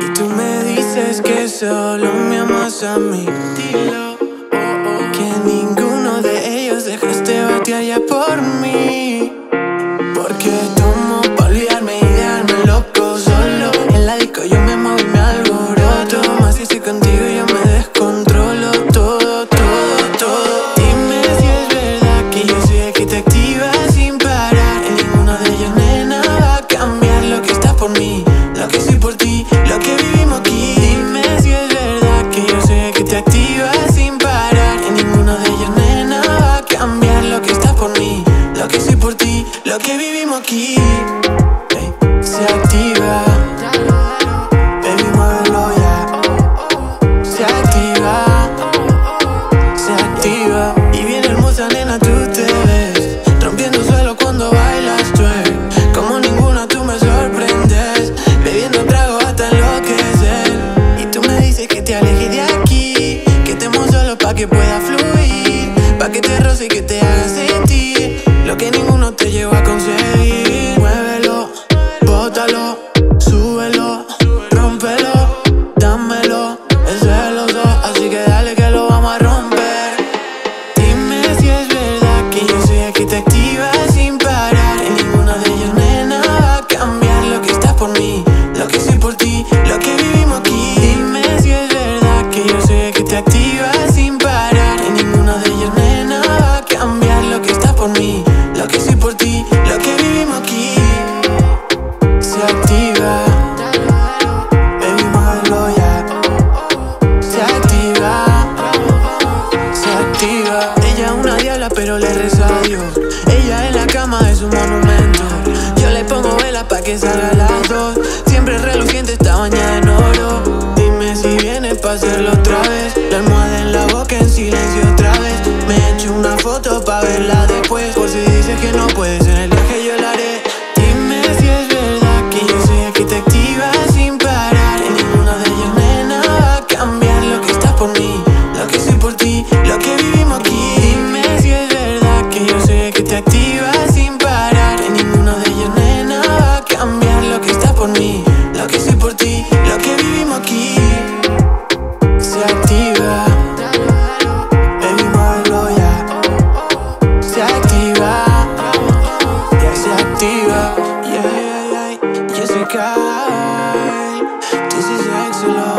Y tú me dices que solo me amas a mí. Dilo, cambiar lo que está por mí. Lo que soy por ti, lo que vivimos aquí. Pa' que te que haga sentir. Lo que ninguno te llevó a conseguir. Muévelo, bótalo, súbelo, rómpelo, dámelo. Es los así que dale que lo vamos a romper. Dime si es verdad que yo soy el que te activa sin parar. En ninguno de ellos, nena, va a cambiar lo que está por mí, lo que soy por ti, lo que vivimos. Pero le reza a Dios. Ella en la cama es un monumento. Yo le pongo vela pa' que salga las dos. Siempre reluciente, está bañada en oro. Dime si vienes pa' hacerlo otra vez. La almohada en la boca en silencio otra vez. Me echo una foto pa' verla después. Por si dices que no puedes activa, ya se activa, yeah, yeah, yeah, ya se cae. This is excellent.